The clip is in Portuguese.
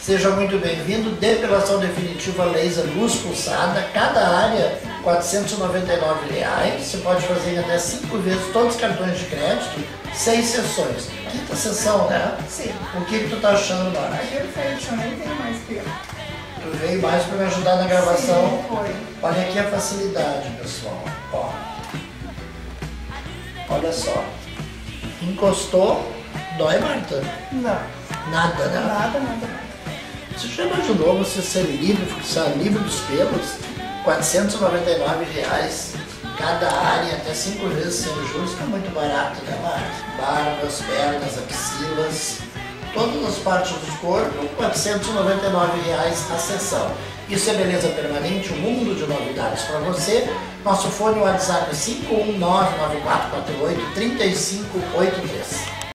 Seja muito bem-vindo. Depilação definitiva laser luz pulsada. Cada área 499 reais. Você pode fazer em até 5 vezes todos os cartões de crédito, 6 sessões. Quinta sessão, né? Sim. O que, que tu tá achando, Mara? É perfeito, eu nem tenho mais pelo. Tu veio mais para me ajudar na gravação. Sim, foi. Olha aqui a facilidade, pessoal. Ó. Olha só. Encostou, dói, Marta? Não, Nada, né? nada, nada. Você já imaginou você ser livre, ficar livre dos pelos? 499 reais cada área, até cinco vezes sem juros, está muito barato, né, Marta? Barbas, pernas, axilas, todas as partes do corpo, 499 reais a sessão. Isso é beleza permanente, um mundo de novidades para você. Nosso fone WhatsApp é 51994483583.